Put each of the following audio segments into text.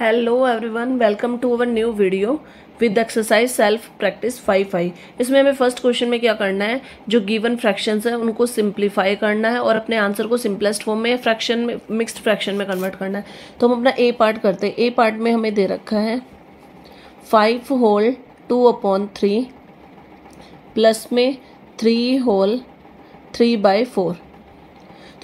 Hello everyone welcome to our new video with exercise self practice five five इसमें हमें first question में क्या करना है? जो गिवन फ्रैक्शंस है, उनको सिंप्लीफाई करना है और अपने आंसर को सिंपलेस्ट फॉर्म में फ्रैक्शन में मिक्स्ड फ्रैक्शन में कन्वर्ट करना है। तो हम अपना ए पार्ट करते हैं। ए पार्ट में हमें दे रखा है five whole two upon three plus में three whole three by four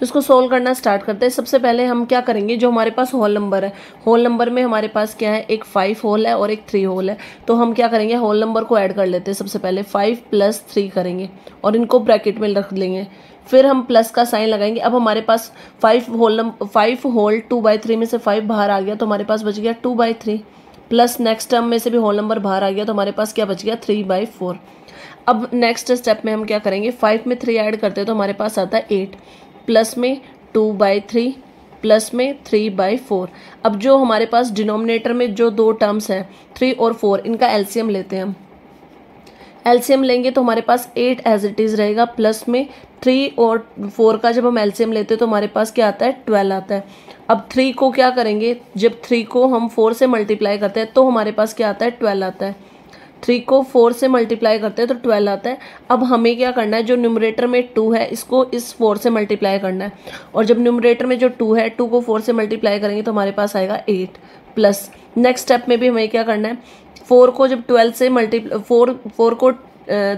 इसको सोल्व करना स्टार्ट करते हैं। सबसे पहले हम क्या करेंगे? जो हमारे पास होल नंबर है होल नंबर में हमारे पास क्या है? एक फाइव होल है और एक थ्री होल है। तो हम क्या करेंगे? होल नंबर को ऐड कर लेते हैं। सबसे पहले फाइव प्लस थ्री करेंगे और इनको ब्रैकेट में रख लेंगे। फिर हम प्लस का साइन लगाएँगे। अब हमारे पास five whole number five whole two by three में से फाइव बाहर आ गया तो हमारे पास बच गया two by three plus next term में से भी होल नंबर बाहर आ गया तो हमारे पास क्या बच गया? थ्री बाई फोर अब नेक्स्ट स्टेप में हम क्या करेंगे? फाइव में थ्री ऐड करते हैं तो हमारे पास आता है एट प्लस में टू बाई थ्री, प्लस में थ्री बाई फोर। अब जो हमारे पास डिनोमिनेटर में जो दो टर्म्स हैं, थ्री और फोर, इनका एलसीएम लेते हैं हम। एलसीएम लेंगे तो हमारे पास एट एज इट इज़ रहेगा, प्लस में थ्री और फोर का जब हम एलसीएम लेते हैं तो हमारे पास क्या आता है? ट्वेल्व आता है। अब थ्री को क्या करेंगे? जब थ्री को हम फोर से मल्टीप्लाई करते हैं तो हमारे पास क्या आता है? ट्वेल्व आता है। थ्री को फोर से मल्टीप्लाई करते हैं तो ट्वेल्व आता है। अब हमें क्या करना है? जो न्यूमरेटर में टू है, इसको इस फोर से मल्टीप्लाई करना है। और जब न्यूमरेटर में जो टू है टू को फोर से मल्टीप्लाई करेंगे तो हमारे पास आएगा एट प्लस नेक्स्ट स्टेप में भी हमें क्या करना है? फोर को जब ट्वेल्व से मल्टीप्लाई फोर फोर को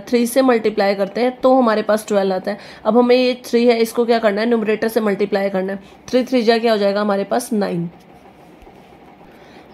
थ्री से मल्टीप्लाई करते हैं तो हमारे पास ट्वेल्व आता है। अब हमें ये थ्री है, इसको क्या करना है? न्यूमरेटर से मल्टीप्लाई करना है। थ्री थ्री जा, क्या हो जाएगा? हमारे पास नाइन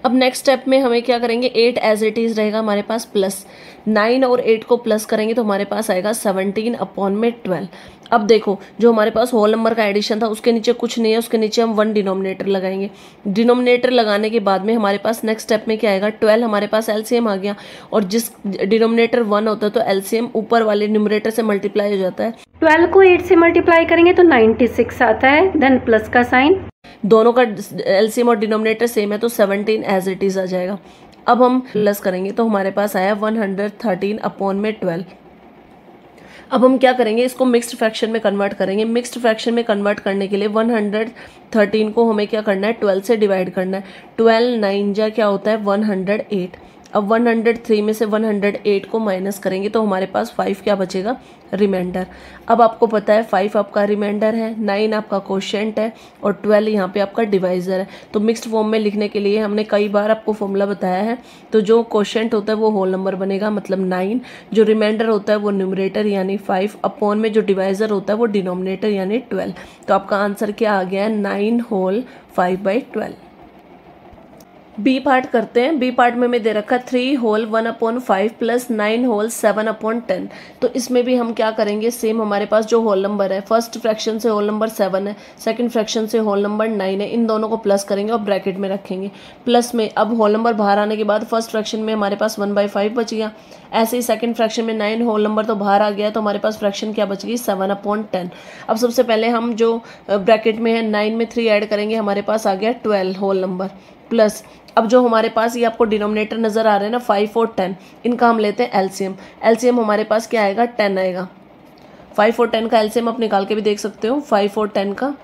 अब नेक्स्ट स्टेप में हमें क्या करेंगे? एट एज इट इज़ रहेगा हमारे पास प्लस नाइन और एट को प्लस करेंगे तो हमारे पास आएगा सेवनटीन अपॉन में ट्वेल्व अब देखो, जो हमारे पास होल नंबर का एडिशन था, उसके नीचे कुछ नहीं है, उसके नीचे हम वन डिनोमिनेटर लगाएँगे. डिनोमिनेटर लगाने के बाद में हमारे पास नेक्स्ट स्टेप में क्या आएगा? ट्वेल्व हमारे पास एलसीएम आ गया और जिस डिनोमिनेटर वन होता है तो एलसीएम ऊपर वाले न्यूमरेटर से मल्टीप्लाई हो जाता है. ट्वेल्व को एट से मल्टीप्लाई करेंगे तो नाइन्टी सिक्स आता है देन प्लस का साइन। दोनों का एलसीएम और डिनोमिनेटर सेम है तो सेवनटीन एज इट इज़ आ जाएगा। अब हम प्लस करेंगे तो हमारे पास आया वन हंड्रेड थर्टीन अपॉन में ट्वेल्व। अब हम क्या करेंगे, इसको मिक्स्ड फ्रैक्शन में कन्वर्ट करेंगे। मिक्स्ड फ्रैक्शन में कन्वर्ट करने के लिए वन हंड्रेड थर्टीन को हमें क्या करना है, ट्वेल्व से डिवाइड करना है। ट्वेल्व नाइन जा क्या होता है, वन हंड्रेड एट। अब 103 में से 108 को माइनस करेंगे तो हमारे पास 5 क्या बचेगा? रिमाइंडर अब आपको पता है 5 आपका रिमाइंडर है 9 आपका क्वेश्चन है और 12 यहाँ पे आपका डिवाइजर है। तो मिक्स्ड फॉर्म में लिखने के लिए हमने कई बार आपको फॉर्मूला बताया है। तो जो क्वेश्चन होता है वो होल नंबर बनेगा मतलब नाइन जो रिमाइंडर होता है वो न्यूमरेटर यानी फाइव अपॉन में जो डिवाइजर होता है वो डिनोमिनेटर यानी ट्वेल्व तो आपका आंसर क्या आ गया है? Nine whole five by twelve B part करते हैं। बी पार्ट में मैं दे रखा three whole one upon five plus nine whole seven upon ten तो इसमें भी हम क्या करेंगे? सेम हमारे पास जो होल नंबर है फ़र्स्ट फ्रैक्शन से होल नंबर सेवन है सेकंड फ्रैक्शन से होल नंबर नाइन है, इन दोनों को प्लस करेंगे और ब्रैकेट में रखेंगे। प्लस में अब होल नंबर बाहर आने के बाद फ़र्स्ट फ्रैक्शन में हमारे पास वन बाई फाइव बच गया। ऐसे ही सेकेंड फ्रैक्शन में नाइन होल नंबर तो बाहर आ गया तो हमारे पास फ्रैक्शन क्या बच गई? सेवन अपॉन टेन अब सबसे पहले हम जो ब्रैकेट में है नाइन में थ्री ऐड करेंगे, हमारे पास आ गया ट्वेल्व होल नंबर प्लस। अब जो हमारे पास ये आपको डिनोमिनेटर नज़र आ रहे हैं ना फाइव और टेन इनका हम लेते हैं एलसीएम एलसीएम हमारे पास क्या आएगा? टेन आएगा। फाइव और टेन का एलसीएम आप निकाल के भी देख सकते हो। फाइव और टेन का।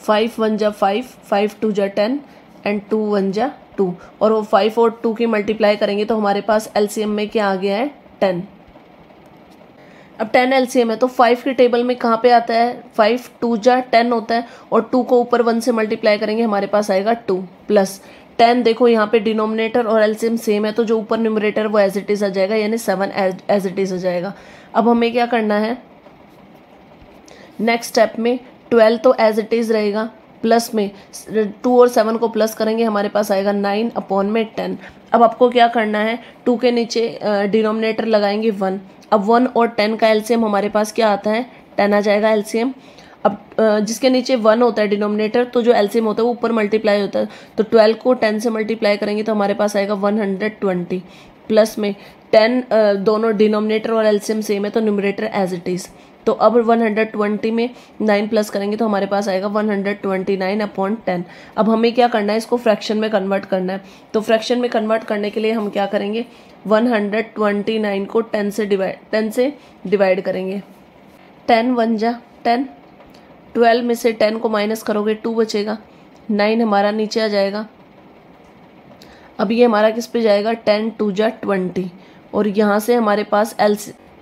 फाइव वन जा फाइव फाइव टू जा टेन एंड टू वन जा टू और वो फाइव और टू की मल्टीप्लाई करेंगे तो हमारे पास एलसीएम में क्या आ गया है? टेन अब टेन एलसीएम है तो फाइव के टेबल में कहाँ पे आता है? फाइव टू जा टेन होता है और टू को ऊपर वन से मल्टीप्लाई करेंगे, हमारे पास आएगा टू प्लस टेन देखो यहाँ पे डिनोमिनेटर और एलसीएम सेम है तो जो ऊपर न्यूमरेटर वो एज इट इज़ आ जाएगा, यानी सेवन एज इट इज़ आ जाएगा। अब हमें क्या करना है? नेक्स्ट स्टेप में ट्वेल्व तो एज इट इज़ रहेगा प्लस में टू और सेवन को प्लस करेंगे, हमारे पास आएगा नाइन अपॉन में टेन अब आपको क्या करना है? टू के नीचे डिनोमिनेटर लगाएँगे वन अब वन और टेन का एलसीएम हमारे पास क्या आता है? टेन आ जाएगा एलसीएम। अब जिसके नीचे वन होता है, डिनोमिनेटर तो जो एलसीएम होता है, वो ऊपर मल्टीप्लाई होता है। तो ट्वेल्व को टेन से मल्टीप्लाई करेंगे तो हमारे पास आएगा वन हंड्रेड ट्वेंटी। प्लस में टेन दोनों डिनोमिनेटर और एलसीएम सेम है तो न्यूमरेटर एज इट इज़ तो अब 120 में 9 प्लस करेंगे तो हमारे पास आएगा 129 हंड्रेड अपॉन टेन अब हमें क्या करना है? इसको फ्रैक्शन में कन्वर्ट करना है. तो फ्रैक्शन में कन्वर्ट करने के लिए हम क्या करेंगे? 129 को 10 से डिवाइड 10 से डिवाइड करेंगे. 10 वन जा 10 12 में से 10 को माइनस करोगे 2 बचेगा. 9 हमारा नीचे आ जाएगा. अब ये हमारा किस पे जाएगा? टेन टू जा ट्वेंटी और यहाँ से हमारे पास एल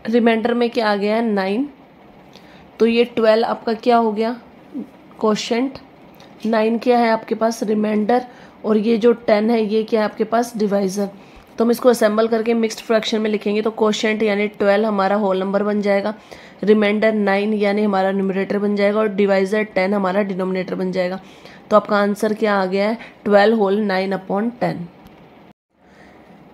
रिमाइंडर में क्या आ गया है? नाइन तो ये ट्वेल्व आपका क्या हो गया? क्वेश्चन नाइन क्या है आपके पास? रिमाइंडर और ये जो टेन है, ये क्या है आपके पास? डिवाइज़र तो हम इसको असेंबल करके मिक्स्ड फ्रैक्शन में लिखेंगे तो क्वेश्चन यानी ट्वेल्व हमारा होल नंबर बन जाएगा। रिमाइंडर नाइन यानी हमारा न्यूमरेटर बन जाएगा, और डिवाइजर टेन हमारा डिनोमिनेटर बन जाएगा। तो आपका आंसर क्या आ गया है? Twelve whole nine upon ten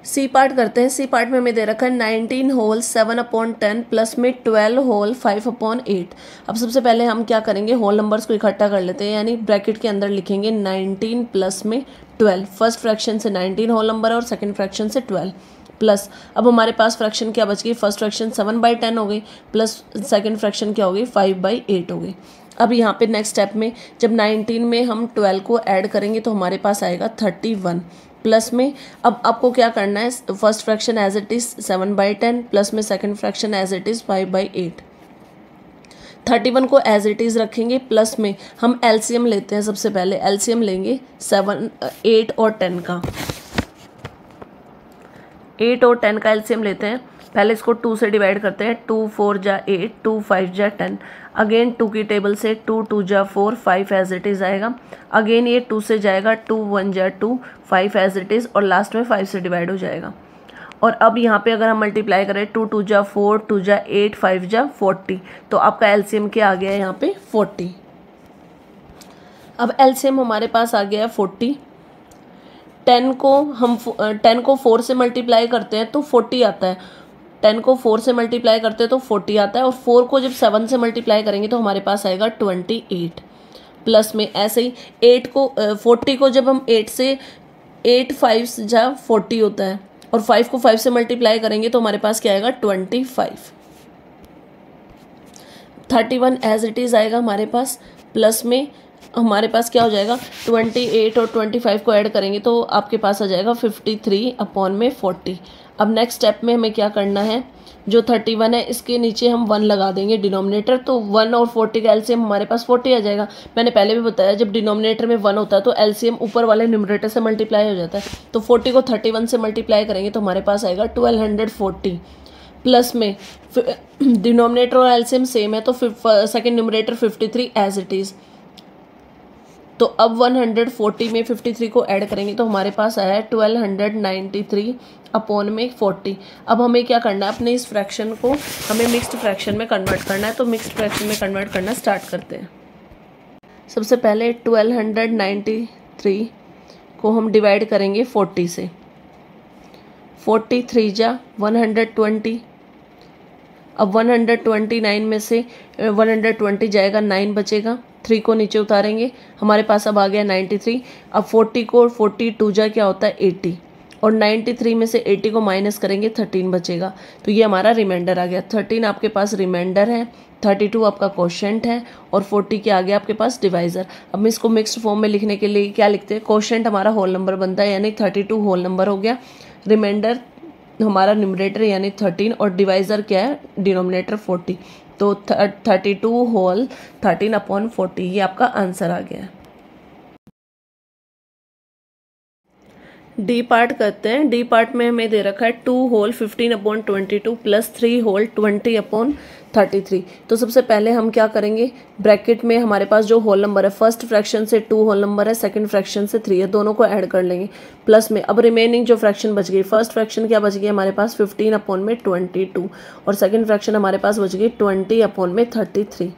C part करते हैं। सी पार्ट में हमें दे रखा है nineteen whole, seven upon ten, plus में twelve whole, five upon eight. अब सबसे पहले हम क्या करेंगे? होल नंबर्स को इकट्ठा कर लेते हैं, यानी ब्रैकेट के अंदर लिखेंगे नाइनटीन प्लस में ट्वेल्व। फ़र्स्ट फ्रैक्शन से नाइनटीन होल नंबर है और सेकेंड फ्रैक्शन से ट्वेल्व। प्लस, अब हमारे पास फ्रैक्शन क्या बच गई? First fraction seven by ten हो गई, प्लस सेकेंड फ्रैक्शन क्या हो गई? फाइव बाई एट हो गई। अब यहाँ पे नेक्स्ट स्टेप में, जब नाइनटीन में हम ट्वेल्व को ऐड करेंगे तो हमारे पास आएगा थर्टी वन। प्लस में। अब आपको क्या करना है? First fraction as it is seven by ten plus में second fraction as it is five by eight thirty one को एज इट इज़ रखेंगे प्लस में हम एलसीएम लेते हैं सबसे पहले। एलसीएम लेंगे सेवन एट और टेन का। एट और टेन का एलसीएम लेते हैं। पहले इसको टू से डिवाइड करते हैं। टू फोर जा एट टू फाइव जा टेन अगेन टू की टेबल से टू टू जा four five as it is आएगा। अगेन ये टू से जाएगा टू वन जा two five as it is और लास्ट में फाइव से डिवाइड हो जाएगा। और अब यहाँ पे अगर हम मल्टीप्लाई करें टू टू जा फोर टू जा एट फाइव जा फोर्टी तो आपका एलसीएम क्या आ गया है यहाँ पे? फोर्टी अब एलसीएम हमारे पास आ गया है फोर्टी टेन को हम टेन को फोर से मल्टीप्लाई करते हैं तो फोर्टी आता है। टेन को फोर से मल्टीप्लाई करते हैं तो फोर्टी आता है और फोर को जब सेवन से मल्टीप्लाई करेंगे तो हमारे पास आएगा ट्वेंटी एट। प्लस में ऐसे ही एट को फोर्टी को जब हम एट से, एट फाइव जा फोर्टी होता है और फाइव को फाइव से मल्टीप्लाई करेंगे तो हमारे पास क्या आएगा twenty five. Thirty one as it is आएगा हमारे पास। प्लस में हमारे पास क्या हो जाएगा? ट्वेंटी एट और ट्वेंटी फाइव को ऐड करेंगे तो आपके पास आ जाएगा फिफ्टी थ्री अपॉन में फोर्टी अब नेक्स्ट स्टेप में हमें क्या करना है? जो थर्टी वन है, इसके नीचे हम वन लगा देंगे डिनोमिनेटर तो वन और फोर्टी का एलसीएम हमारे पास फोर्टी आ जाएगा. मैंने पहले भी बताया, जब डिनोमिनेटर में वन होता है तो एलसीएम ऊपर वाले न्यूमरेटर से मल्टीप्लाई हो जाता है. तो फोर्टी को थर्टी वन से मल्टीप्लाई करेंगे तो हमारे पास आएगा ट्वेल्व हंड्रेड फोर्टी प्लस में डिनोमिनेटर और एलसीएम सेम है तो second numerator fifty three as it is तो अब 140 में 53 को ऐड करेंगे तो हमारे पास आया है 1293 अपॉन में 40 अब हमें क्या करना है? अपने इस फ्रैक्शन को हमें मिक्स्ड फ्रैक्शन में कन्वर्ट करना है तो मिक्स्ड फ्रैक्शन में कन्वर्ट करना स्टार्ट करते हैं। सबसे पहले 1293 को हम डिवाइड करेंगे 40 से। 43 जा 120 अब 129 में से 120 जाएगा 9 बचेगा। थ्री को नीचे उतारेंगे। हमारे पास अब आ गया नाइन्टी थ्री अब फोर्टी को फोर्टी टू जा क्या होता है? एट्टी और नाइन्टी थ्री में से एट्टी को माइनस करेंगे थर्टीन बचेगा। तो ये हमारा रिमाइंडर आ गया। थर्टीन आपके पास रिमाइंडर है। थर्टी टू आपका क्वेश्चन है। और फोर्टी के आगे आपके पास डिवाइजर अब हम इसको मिक्स्ड फॉर्म में लिखने के लिए क्या लिखते हैं? क्वेश्चन हमारा होल नंबर बनता है, यानी थर्टी टू होल नंबर हो गया। रिमाइंडर हमारा न्यूमरेटर यानी थर्टीन और डिवाइजर क्या है? डिनोमिनेटर फोर्टी तो thirty two whole thirteen upon forty ये आपका आंसर आ गया। डी पार्ट करते हैं। डी पार्ट में हमें दे रखा है two whole fifteen upon twenty two plus three whole twenty upon thirty three तो सबसे पहले हम क्या करेंगे? ब्रैकेट में हमारे पास जो होल नंबर है फ़र्स्ट फ्रैक्शन से टू होल नंबर है सेकंड फ्रैक्शन से थ्री है, दोनों को ऐड कर लेंगे। प्लस में, अब रिमेनिंग जो फ्रैक्शन बच गई फ़र्स्ट फ्रैक्शन क्या बच गई? हमारे पास फिफ्टीन अपॉन में ट्वेंटी टू और सेकेंड फ्रैक्शन हमारे पास बच गई ट्वेंटी अपॉन में थर्टी थ्री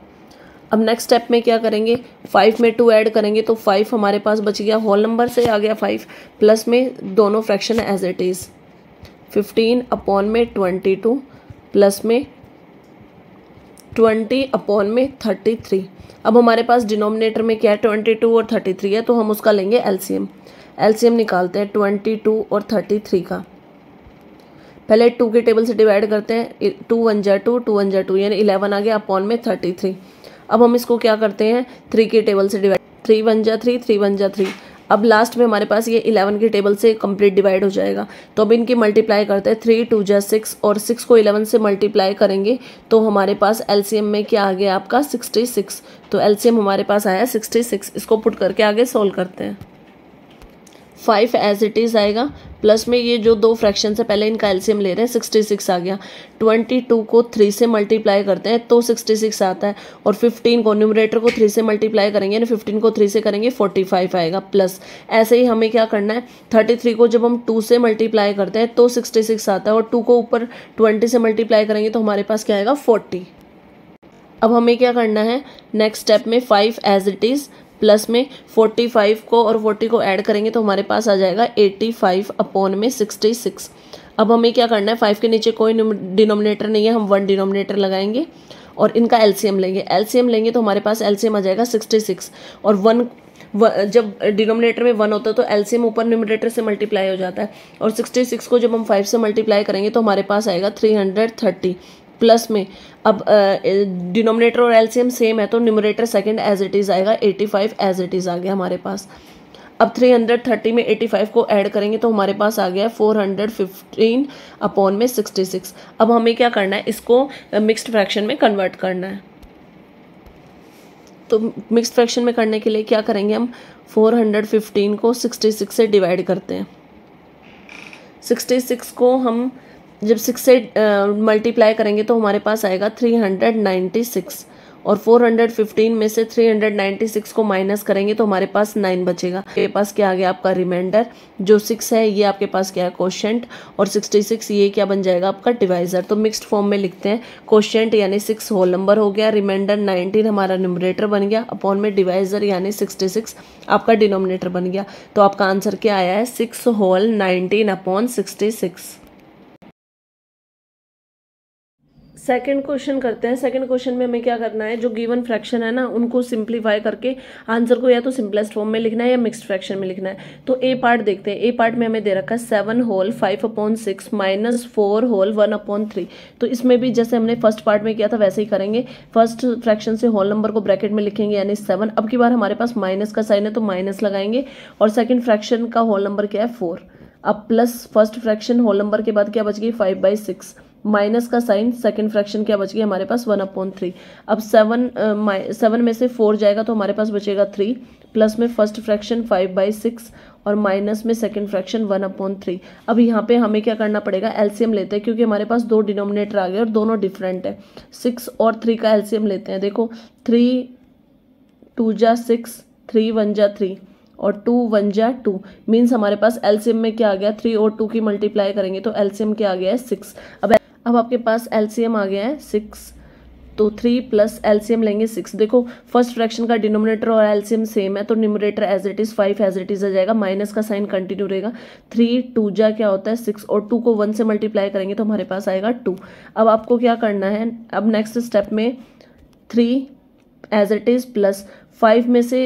अब नेक्स्ट स्टेप में क्या करेंगे? फाइव में टू ऐड करेंगे तो फाइव हमारे पास बच गया होल नंबर से आ गया फाइव प्लस में दोनों fraction as it is fifteen upon में ट्वेंटी टू प्लस में ट्वेंटी अपॉन में थर्टी थ्री। अब हमारे पास डिनोमिनेटर में क्या है? ट्वेंटी टू और थर्टी थ्री है तो हम उसका लेंगे एलसीएम। एलसीएम निकालते हैं, ट्वेंटी टू और थर्टी थ्री का। पहले टू के टेबल से डिवाइड करते हैं टू वन जा टू टू वन जा टू, यानी इलेवन आ गया अपॉन में थर्टी थ्री। अब हम इसको क्या करते हैं? थ्री के टेबल से डिवाइड, थ्री वन जा थ्री थ्री वन जा थ्री। अब लास्ट में हमारे पास ये इलेवन के टेबल से कंप्लीट डिवाइड हो जाएगा। तो अब इनकी मल्टीप्लाई करते हैं। थ्री टू जै सिक्स और सिक्स को इलेवन से मल्टीप्लाई करेंगे तो हमारे पास एलसीएम में क्या आ गया आपका? सिक्सटी सिक्स तो एलसीएम हमारे पास आया सिक्सटी सिक्स इसको पुट करके आगे सोल्व करते हैं। फाइव एज इट इज़ आएगा। प्लस में ये जो दो फ्रैक्शन से पहले इनका एल्सियम ले रहे हैं सिक्सटी सिक्स आ गया। ट्वेंटी टू को थ्री से मल्टीप्लाई करते हैं तो सिक्सटी सिक्स आता है। और फिफ्टीन को न्यूमरेटर को थ्री से मल्टीप्लाई करेंगे यानी फिफ्टीन को थ्री से करेंगे फोर्टी फाइव आएगा। प्लस ऐसे ही हमें क्या करना है? थर्टी थ्री को जब हम टू से मल्टीप्लाई करते हैं तो सिक्सटी सिक्स आता है। और टू को ऊपर ट्वेंटी से मल्टीप्लाई करेंगे तो हमारे पास क्या आएगा? फोर्टी अब हमें क्या करना है? नेक्स्ट स्टेप में five as it is plus में फोर्टी फाइव को और फोर्टी को ऐड करेंगे तो हमारे पास आ जाएगा एट्टी फाइव अपॉन में सिक्सटी सिक्स। अब हमें क्या करना है? फाइव के नीचे कोई डिनोमिनेटर नहीं है, हम वन डिनोमिनेटर लगाएँगे और इनका एलसीएम लेंगे। एलसीएम लेंगे तो हमारे पास एलसीएम आ जाएगा सिक्सटी सिक्स और वन जब डिनोमिनेटर में वन होता है तो एलसीएम ऊपर न्यूमिनेटर से मल्टीप्लाई हो जाता है और सिक्सटी सिक्स को जब हम फाइव से मल्टीप्लाई करेंगे तो हमारे पास आएगा थ्री हंड्रेड थर्टी। प्लस में। अब डिनोमिनेटर और एलसीएम सेम है तो numerator second as it is आएगा 85 एज इट इज़ आ गया हमारे पास। अब 330 में 85 को ऐड करेंगे तो हमारे पास आ गया 415 अपॉन में 66 अब हमें क्या करना है, इसको मिक्स्ड फ्रैक्शन में कन्वर्ट करना है। तो मिक्स्ड फ्रैक्शन में करने के लिए क्या करेंगे हम 415 को 66 से डिवाइड करते हैं। 66 को हम जब सिक्स से मल्टीप्लाई करेंगे तो हमारे पास आएगा थ्री हंड्रेड नाइन्टी सिक्स और फोर हंड्रेड फिफ्टीन में से थ्री हंड्रेड नाइन्टी सिक्स को माइनस करेंगे तो हमारे पास नाइन बचेगा। आपके पास क्या आ गया आपका रिमाइंडर जो सिक्स है, ये आपके पास क्या है? क्वेश्चंट और सिक्सटी सिक्स ये क्या बन जाएगा आपका डिवाइजर तो मिक्स्ड फॉर्म में लिखते हैं क्वेश्चंट यानी सिक्स होल नंबर हो गया रिमाइंडर नाइनटीन हमारा न्यूमरेटर बन गया अपॉन में डिवाइजर यानी सिक्सटी सिक्स आपका डिनोमिनेटर बन गया। तो आपका आंसर क्या आया है? Six whole nineteen upon sixty six second question करते हैं। सेकंड क्वेश्चन में हमें क्या करना है? जो गिवन फ्रैक्शन है ना, उनको सिंप्लीफाई करके आंसर को या तो सिंपलेस्ट फॉर्म में लिखना है या मिक्स्ड फ्रैक्शन में लिखना है। तो ए पार्ट देखते हैं। ए पार्ट में हमें दे रखा है seven whole five upon six minus four whole one upon three तो इसमें भी जैसे हमने फ़र्स्ट पार्ट में किया था, वैसे ही करेंगे। फ़र्स्ट फ्रैक्शन से होल नंबर को ब्रैकेट में लिखेंगे, यानी सेवन अब की बार हमारे पास माइनस का साइन है तो माइनस लगाएँगे। और सेकेंड फ्रैक्शन का होल नंबर क्या है? फोर अब plus first fraction whole number के बाद क्या बच गई? फाइव बाई सिक्स माइनस का साइन सेकंड फ्रैक्शन क्या बच गया? हमारे पास वन अपॉन थ्री। अब सेवन सेवन में से फोर जाएगा तो हमारे पास बचेगा थ्री, प्लस में first fraction five by six और माइनस में second fraction one upon three. अब यहाँ पे हमें क्या करना पड़ेगा? एलसीएम लेते हैं, क्योंकि हमारे पास दो डिनोमिनेटर आ गए और दोनों डिफरेंट है। सिक्स और थ्री का एलसीएम लेते हैं। देखो, थ्री, टू जा सिक्स, थ्री वन जा थ्री और टू वन जा टू। मीन्स हमारे पास एलसीएम में क्या आ गया? थ्री और टू की मल्टीप्लाई करेंगे तो एलसीएम क्या आ गया? है सिक्स। अब अब आपके पास एलसीएम आ गया है सिक्स तो थ्री प्लस एलसीएम लेंगे सिक्स देखो फ़र्स्ट फ्रैक्शन का डिनोमिनेटर और एलसीएम सेम है तो numerator as it is five as it is आ जाएगा माइनस का साइन कंटिन्यू रहेगा। थ्री टू जा क्या होता है सिक्स और टू को वन से मल्टीप्लाई करेंगे तो हमारे पास आएगा टू अब आपको क्या करना है, अब नेक्स्ट स्टेप में three as it is plus five में से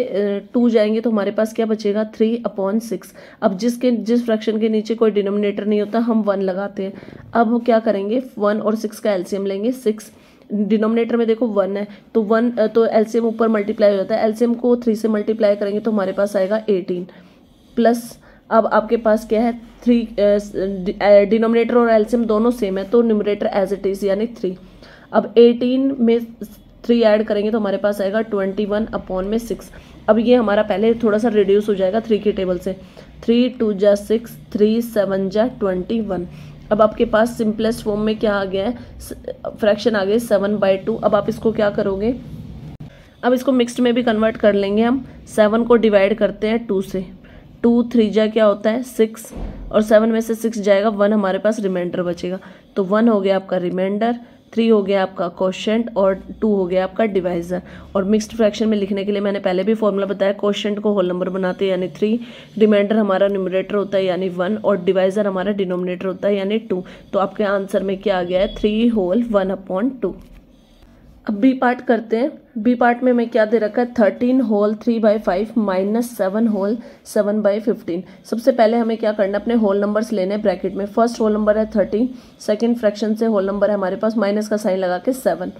टू जाएँगे तो हमारे पास क्या बचेगा? Three upon six. अब जिसके, जिस फ्रैक्शन के नीचे कोई डिनोमिनेटर नहीं होता, हम वन लगाते हैं। अब हम क्या करेंगे? वन और सिक्स का एलसीएम लेंगे, सिक्स। डिनोमिनेटर में देखो वन है तो वन तो एलसीएम ऊपर मल्टीप्लाई हो जाता है। एलसीएम को थ्री से मल्टीप्लाई करेंगे तो हमारे पास आएगा एटीन। प्लस अब आपके पास क्या है? थ्री डिनोमिनेटर और एलसीएम दोनों सेम है तो न्यूमरेटर एज इट इज़ यानी थ्री। अब एटीन में थ्री ऐड करेंगे तो हमारे पास आएगा ट्वेंटी वन अपॉन में सिक्स अब ये हमारा पहले थोड़ा सा रिड्यूस हो जाएगा थ्री के टेबल से. थ्री टू जा सिक्स थ्री सेवन जा ट्वेंटी वन अब आपके पास सिंपलेस्ट फॉर्म में क्या आ गया है? फ्रैक्शन आ गया सेवन बाई टू अब आप इसको क्या करोगे? अब इसको मिक्सड में भी कन्वर्ट कर लेंगे हम. सेवन को डिवाइड करते हैं टू से. टू थ्री जा क्या होता है? सिक्स और सेवन में से सिक्स जाएगा वन हमारे पास रिमाइंडर बचेगा. तो वन हो गया आपका रिमाइंडर थ्री हो गया आपका क्वेश्चन और टू हो गया आपका डिवाइजर और मिक्स्ड फ्रैक्शन में लिखने के लिए मैंने पहले भी फॉर्मूला बताया क्वेश्चन को होल नंबर बनाते हैं, यानी थ्री रिमाइंडर हमारा न्यूमरेटर होता है, यानी वन और डिवाइजर हमारा डिनोमिनेटर होता है, यानी टू तो आपके आंसर में क्या आ गया है? Three whole one upon two अब बी पार्ट करते हैं। बी पार्ट में मैं क्या दे रखा है? Thirteen whole three by five minus seven whole seven by fifteen सबसे पहले हमें क्या करना है? अपने होल नंबर्स लेने हैं ब्रैकेट में। फ़र्स्ट होल नंबर है थर्टीन सेकेंड फ्रैक्शन से होल नंबर है हमारे पास माइनस का साइन लगा के सेवन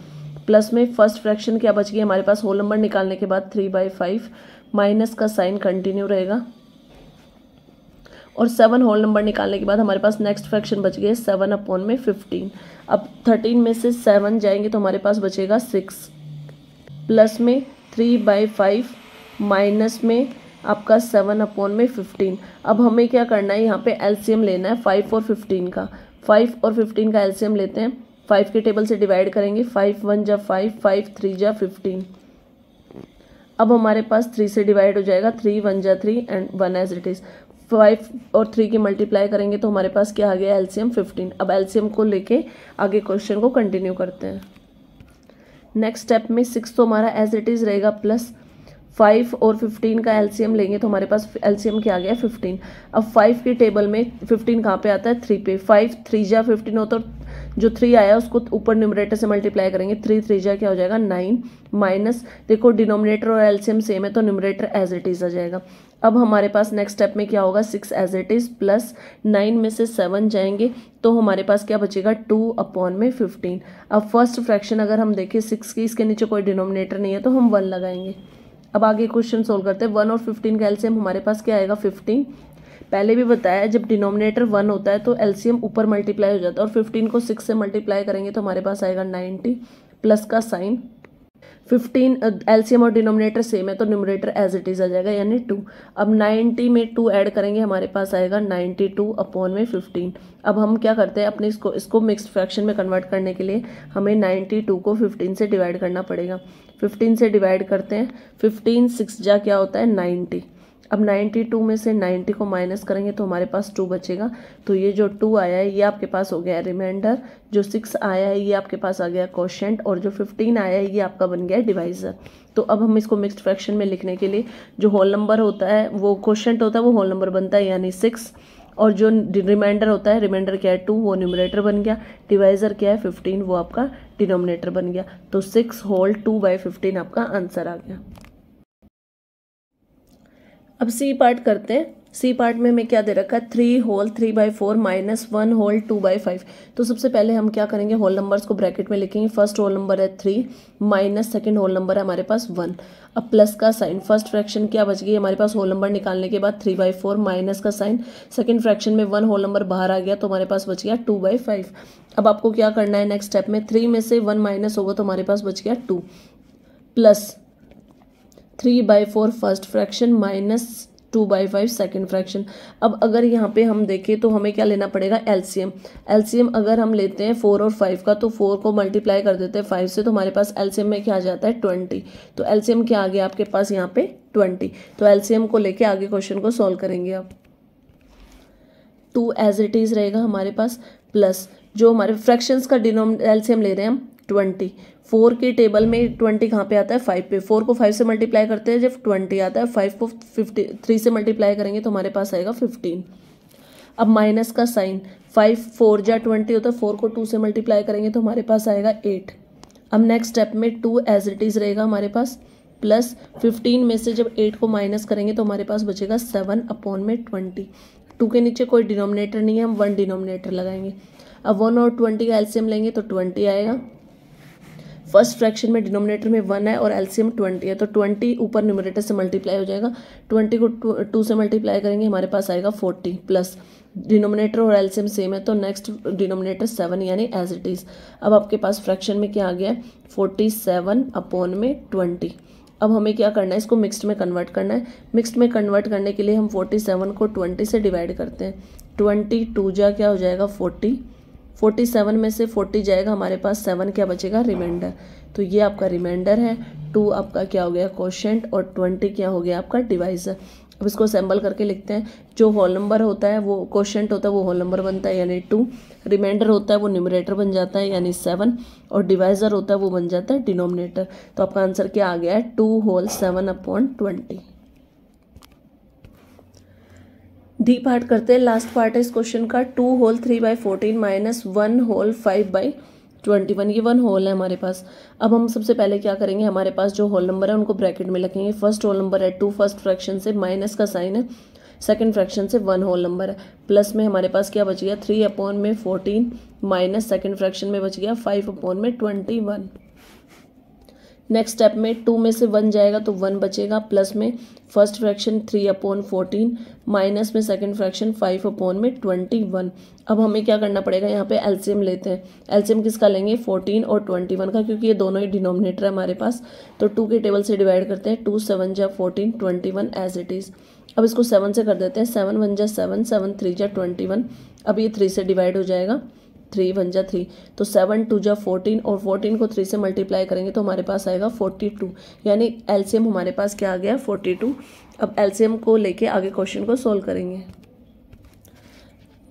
प्लस में फ़र्स्ट फ्रैक्शन क्या बच गई? हमारे पास होल नंबर निकालने के बाद थ्री बाई फाइव माइनस का साइन कंटिन्यू रहेगा। और सेवन होल नंबर निकालने के बाद हमारे पास नेक्स्ट फ्रैक्शन बच गए सेवन अपॉन में फिफ्टीन अब थर्टीन में से सेवन जाएँगे तो हमारे पास बचेगा सिक्स प्लस में थ्री बाई फाइव माइनस में आपका सेवन अपॉन में फिफ्टीन अब हमें क्या करना है? यहाँ पे एलसीएम लेना है फाइव और फिफ्टीन का. फाइव और फिफ्टीन का एलसीएम लेते हैं. फाइव के टेबल से डिवाइड करेंगे. फाइव वन जा फाइव फाइव थ्री जा फिफ्टीन अब हमारे पास थ्री से डिवाइड हो जाएगा. थ्री वन जा three and one as it is five और थ्री की मल्टीप्लाई करेंगे तो हमारे पास क्या आ गया? एलसीएम फिफ्टीन अब एलसीएम को लेके आगे क्वेश्चन को कंटिन्यू करते हैं। नेक्स्ट स्टेप में सिक्स तो हमारा एज इट इज़ रहेगा प्लस फाइव और फिफ्टीन का एलसीएम लेंगे तो हमारे पास एलसीएम क्या आ गया? फिफ्टीन अब फाइव के टेबल में फिफ्टीन कहाँ पे आता है? थ्री पे. फाइव थ्री जा फिफ्टीन होता तो जो थ्री आया उसको ऊपर न्यूमरेटर से मल्टीप्लाई करेंगे थ्री थ्री जा क्या हो जाएगा? नाइन माइनस देखो डिनोमिनेटर और एलसीएम सेम है तो न्यूमरेटर एज इट इज़ आ जाएगा। अब हमारे पास नेक्स्ट स्टेप में क्या होगा? Six as it is plus nine में से सेवन जाएँगे तो हमारे पास क्या बचेगा? टू अपॉन में फिफ्टीन अब फ़र्स्ट फ्रैक्शन अगर हम देखें सिक्स की इसके नीचे कोई डिनोमिनेटर नहीं है तो हम वन लगाएँगे। अब आगे क्वेश्चन सोल्व करते हैं। वन और फिफ्टीन का एल्सियम हमारे पास क्या आएगा? फिफ्टीन पहले भी बताया, जब डिनोमिनेटर वन होता है तो एलसीएम ऊपर मल्टीप्लाई हो जाता है और फिफ्टीन को सिक्स से मल्टीप्लाई करेंगे तो हमारे पास आएगा नाइन्टी प्लस का साइन फिफ्टीन एलसीएम और डिनोमिनेटर सेम है तो न्यूमरेटर एज इट इज़ आ जाएगा, यानी टू अब नाइन्टी में टू ऐड करेंगे, हमारे पास आएगा नाइन्टी टू अपॉन में फिफ्टीन अब हम क्या करते हैं, अपने इसको इसको मिक्स फ्रैक्शन में कन्वर्ट करने के लिए हमें नाइन्टी टू को फिफ्टीन से डिवाइड करना पड़ेगा. फिफ्टीन से डिवाइड करते हैं फिफ्टीन सिक्स जा क्या होता है नाइन्टी अब 92 में से 90 को माइनस करेंगे तो हमारे पास टू बचेगा। तो ये जो टू आया है, ये आपके पास हो गया रिमाइंडर जो सिक्स आया है, ये आपके पास आ गया क्वेश्चन और जो फिफ्टीन आया है, ये आपका बन गया डिवाइजर तो अब हम इसको मिक्सड फ्रैक्शन में लिखने के लिए जो होल नंबर होता है, वो क्वेश्चन होता है, वो होल नंबर बनता है, यानी सिक्स और जो रिमाइंडर होता है रिमाइंडर क्या है? टू वो न्यूमरेटर बन गया। डिवाइजर क्या है? फिफ्टीन वो आपका डिनोमिनेटर बन गया। तो six whole two by fifteen आपका आंसर आ गया। अब सी पार्ट करते हैं। सी पार्ट में हमें क्या दे रखा है? Three whole three by four minus one whole two by five तो सबसे पहले हम क्या करेंगे? होल नंबर्स को ब्रैकेट में लिखेंगे। फ़र्स्ट होल नंबर है three minus second whole number है हमारे पास वन अब प्लस का साइन फ़र्स्ट फ्रैक्शन क्या बच गई? हमारे पास होल नंबर निकालने के बाद थ्री बाई फोर माइनस का साइन सेकेंड फ्रैक्शन में वन होल नंबर बाहर आ गया तो हमारे पास बच गया टू बाई फाइव अब आपको क्या करना है? नेक्स्ट स्टेप में थ्री में से वन माइनस होगा तो हमारे पास बच गया two plus three by four first fraction minus two by five second fraction अब अगर यहाँ पे हम देखें तो हमें क्या लेना पड़ेगा? एलसीएम एलसीएम अगर हम लेते हैं फोर और फाइव का तो फोर को मल्टीप्लाई कर देते हैं फाइव से तो हमारे पास एलसीएम में क्या आ जाता है? ट्वेंटी तो एलसीएम क्या आ गया आपके पास यहाँ पे? ट्वेंटी तो एलसीएम को लेके आगे क्वेश्चन को सॉल्व करेंगे आप। टू एज इट इज़ रहेगा हमारे पास प्लस जो हमारे फ्रैक्शंस का डिनोम एलसीएम ले रहे हैं हम ट्वेंटी फोर के टेबल में ट्वेंटी कहाँ पे आता है? फाइव पे। फोर को फाइव से मल्टीप्लाई करते हैं। जब ट्वेंटी आता है, फाइव को फिफ्टी, थ्री से मल्टीप्लाई करेंगे तो हमारे पास आएगा फिफ्टीन। अब माइनस का साइन, फाइव, फोर या ट्वेंटी होता है, फोर को टू से मल्टीप्लाई करेंगे तो हमारे पास आएगा एट। अब नेक्स्ट स्टेप में टू एज इट इज़ रहेगा हमारे पास, प्लस फिफ्टीन में से जब एट को माइनस करेंगे तो हमारे पास बचेगा सेवन अपॉन में ट्वेंटी। टू के नीचे कोई डिनोमिनेटर नहीं है, हम वन डिनोमिनेटर लगाएँगे। अब वन और ट्वेंटी का एल्सियम लेंगे तो ट्वेंटी आएगा। फ़र्स्ट फ्रैक्शन में डिनोमिनेटर में वन है और एलसीएम ट्वेंटी है तो ट्वेंटी ऊपर न्यूमरेटर से मल्टीप्लाई हो जाएगा। ट्वेंटी को टू से मल्टीप्लाई करेंगे, हमारे पास आएगा फोर्टी प्लस डिनोमिनेटर और एलसीएम सेम है तो नेक्स्ट डिनोमिनेटर सेवन यानी एज इट इज़ अब आपके पास फ्रैक्शन में क्या आ गया है? फोर्टी सेवन अपॉन में ट्वेंटी अब हमें क्या करना है? इसको मिक्स्ड में कन्वर्ट करना है। मिक्स्ड में कन्वर्ट करने के लिए हम फोर्टी सेवन को ट्वेंटी से डिवाइड करते हैं। ट्वेंटी टू जा क्या हो जाएगा? फोर्टी फोर्टी सेवन में से फोर्टी जाएगा, हमारे पास सेवन क्या बचेगा? रिमाइंडर। तो ये आपका रिमाइंडर है। टू आपका क्या हो गया? क्वेश्चन और ट्वेंटी क्या हो गया? आपका डिवाइजर अब इसको असेंबल करके लिखते हैं। जो होल नंबर होता है, वो क्वेश्चन होता है, वो होल नंबर बनता है, यानी टू रिमाइंडर होता है, वो न्यूमरेटर बन जाता है, यानी सेवन और डिवाइजर होता है, वो बन जाता है डिनोमिनेटर तो आपका आंसर क्या आ गया है? Two whole seven upon twenty D part करते हैं। लास्ट पार्ट है इस क्वेश्चन का, two whole three by fourteen minus one whole five by twenty one. ये वन होल है हमारे पास। अब हम सबसे पहले क्या करेंगे, हमारे पास जो होल नंबर है उनको ब्रैकेट में लिखेंगे। फ़र्स्ट होल नंबर है टू, फ़र्स्ट फ्रैक्शन से माइनस का साइन है, सेकेंड फ्रैक्शन से वन होल नंबर है। प्लस में हमारे पास क्या बच गया? थ्री अपॉन में फोर्टीन माइनस सेकेंड फ्रैक्शन में बच गया, फाइव अपॉन में ट्वेंटी वन। नेक्स्ट स्टेप में टू में से वन जाएगा तो वन बचेगा प्लस में first fraction three upon fourteen minus में सेकंड फ्रैक्शन फाइव अपॉन में ट्वेंटी वन अब हमें क्या करना पड़ेगा? यहाँ पे एलसीएम लेते हैं। एलसीएम किसका लेंगे? फोर्टीन और ट्वेंटी वन का, क्योंकि ये दोनों ही डिनोमिनेटर है हमारे पास। तो टू के टेबल से डिवाइड करते हैं। टू सेवन जा fourteen twenty one as it is अब इसको सेवन से कर देते हैं। सेवन वन जा सेवन सेवन थ्री जा ट्वेंटी वन अब ये थ्री से डिवाइड हो जाएगा। थ्री वन जा थ्री तो सेवन टू जा फोर्टीन और फोर्टीन को थ्री से मल्टीप्लाई करेंगे तो हमारे पास आएगा फोर्टी टू यानी एलसीएम हमारे पास क्या आ गया? फोर्टी टू अब एलसीएम को लेके आगे क्वेश्चन को सोल्व करेंगे।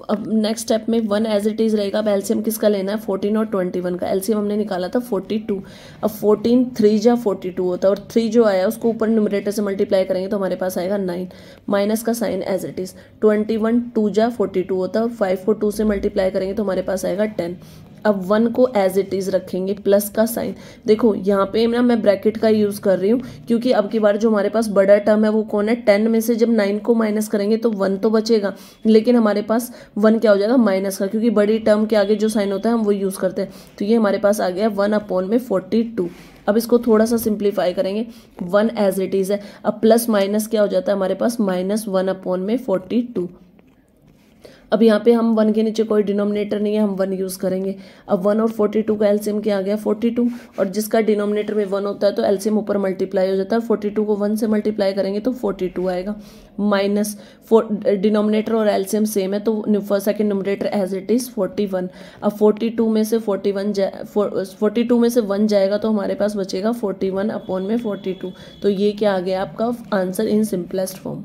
अब नेक्स्ट स्टेप में वन एज इट इज़ रहेगा, अब एलसीएम किसका लेना है? फोर्टीन और ट्वेंटी वन का एलसीएम हमने निकाला था फोर्टी टू अब फोर्टीन थ्री जा फोर्टी टू होता है और थ्री जो आया उसको ऊपर न्यूमरेटर से मल्टीप्लाई करेंगे तो हमारे पास आएगा नाइन माइनस का sign as it is twenty one two जा फोर्टी टू होता है। और फाइव को टू से मल्टीप्लाई करेंगे तो हमारे पास आएगा टेन अब वन को एज इट इज़ रखेंगे प्लस का साइन देखो, यहाँ पे ना मैं ब्रैकेट का यूज़ कर रही हूँ, क्योंकि अब की बार जो हमारे पास बड़ा टर्म है, वो कौन है? टेन में से जब नाइन को माइनस करेंगे तो वन तो बचेगा। लेकिन हमारे पास वन क्या हो जाएगा? माइनस का, क्योंकि बड़ी टर्म के आगे जो साइन होता है, हम वो यूज़ करते हैं। तो ये हमारे पास आ गया वन अपॉन में फोर्टी टू अब इसको थोड़ा सा सिंप्लीफाई करेंगे। वन एज इट इज़ है। अब प्लस माइनस क्या हो जाता है? हमारे पास माइनस वन अपॉन में फोर्टी टू अब यहाँ पे हम वन के नीचे कोई डिनोमिनेटर नहीं है, हम वन यूज़ करेंगे। अब वन और फोर्टी टू का एलसीएम क्या आ गया? फोर्टी टू और जिसका डिनोमिनेटर में वन होता है तो एलसीएम ऊपर मल्टीप्लाई हो जाता है। फोर्टी टू को वन से मल्टीप्लाई करेंगे तो फोर्टी टू आएगा माइनस डिनोमिनेटर और एलसीएम सेम है तो second numerator as it is forty one अब फोर्टी टू में से फोर्टी वन फोर्टी टू में से वन जाएगा तो हमारे पास बचेगा फोर्टी वन अपॉन में फोर्टी टू तो ये क्या आ गया आपका आंसर इन सिंपलेस्ट फॉर्म